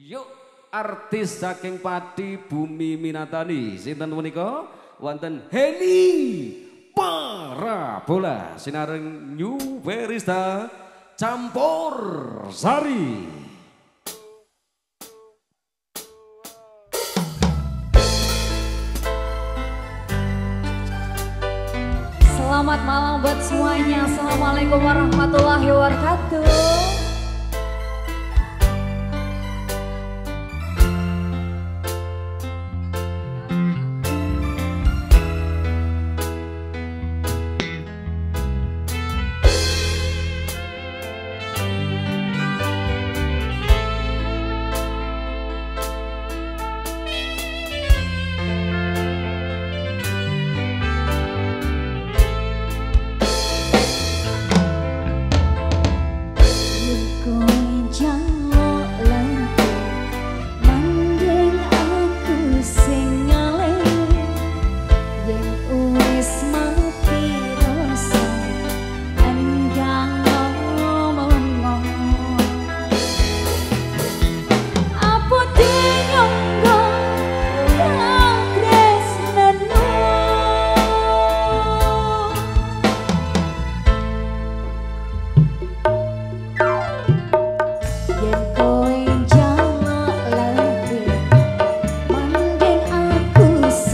Yuk artis saking Pati Bumi Minatani sinten menika wonten Heni Parabola sinareng New Barista Campur Sari. Selamat malam buat semuanya. Assalamualaikum warahmatullahi wabarakatuh.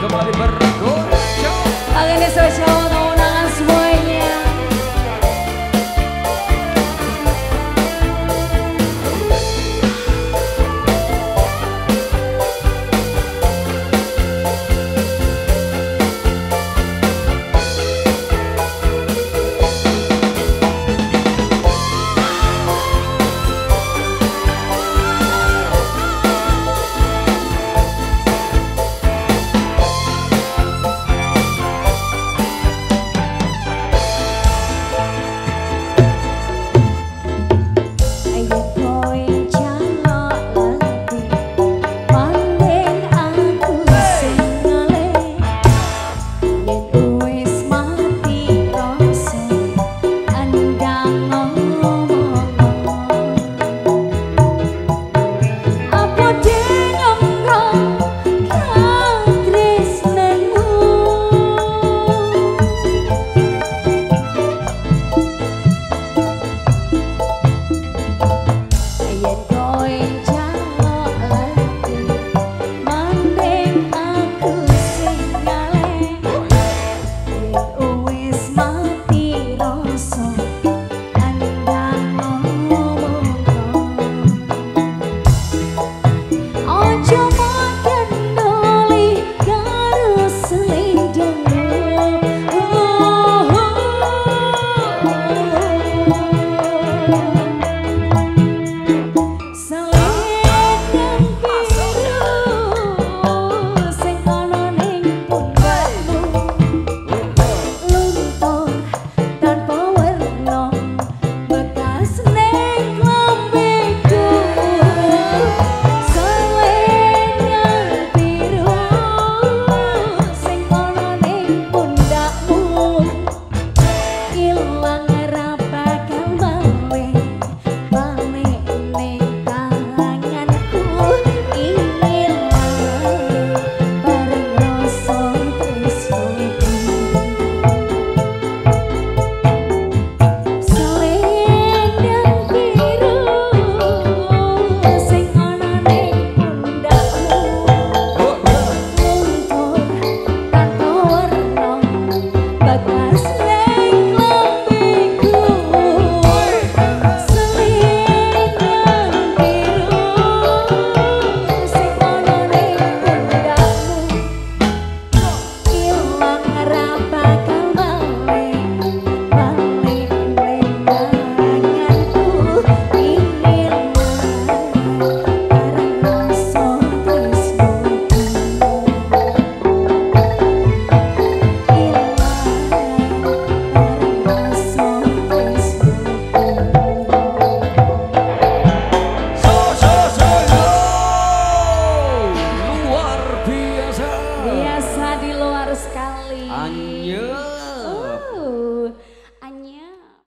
Toma